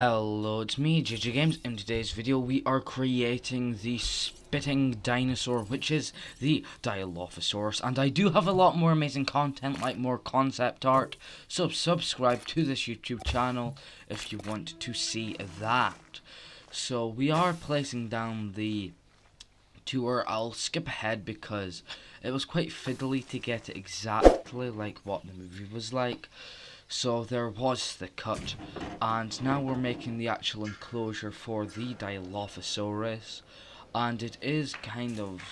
Hello, it's me, JJ Games. In today's video, we are creating the spitting dinosaur, which is the Dilophosaurus. And I do have a lot more amazing content, like more concept art. So subscribe to this YouTube channel if you want to see that. So we are placing down the tour. I'll skip ahead because it was quite fiddly to get it exactly like what the movie was like. So there was the cut, and now we're making the actual enclosure for the Dilophosaurus, and it is kind of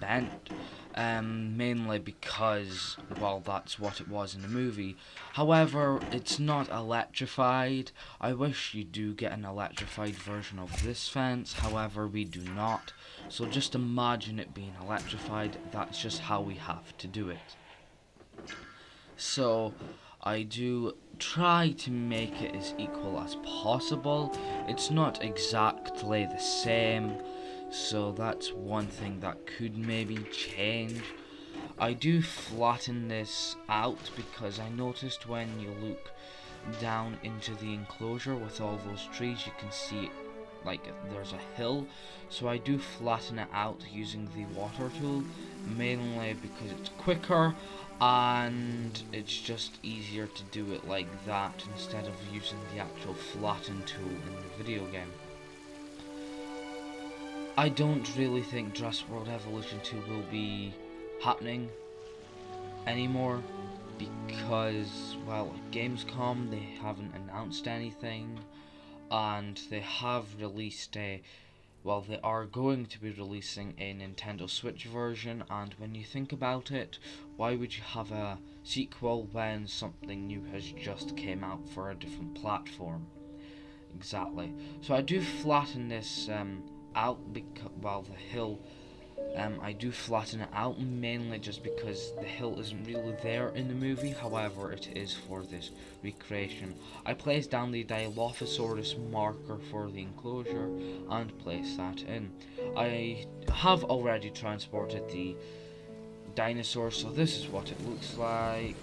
bent, um, mainly because, well, that's what it was in the movie. However, it's not electrified. I wish you do get an electrified version of this fence, however, we do not. So just imagine it being electrified, that's just how we have to do it. So, I do try to make it as equal as possible. It's not exactly the same, so that's one thing that could maybe change. I do flatten this out because I noticed when you look down into the enclosure with all those trees you can see like there's a hill so I do flatten it out using the water tool mainly because it's quicker and it's just easier to do it like that instead of using the actual flatten tool in the video game. I don't really think Jurassic World Evolution 2 will be happening anymore because, well, Gamescom, they haven't announced anything and they have released a well, they are going to be releasing a Nintendo Switch version, and when you think about it, why would you have a sequel when something new has just came out for a different platform? Exactly. So I do flatten this um, out because, well, the hill um, I do flatten it out mainly just because the hill isn't really there in the movie, however it is for this recreation. I place down the Dilophosaurus marker for the enclosure and place that in. I have already transported the dinosaur, so this is what it looks like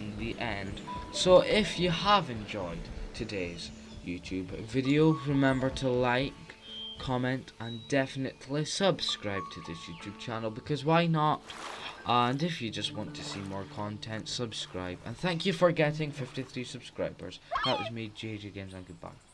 in the end. So if you have enjoyed today's YouTube video, remember to like, comment, and definitely subscribe to this YouTube channel because why not? And if you just want to see more content, subscribe. And thank you for getting 53 subscribers. That was me, JJ Games, and goodbye.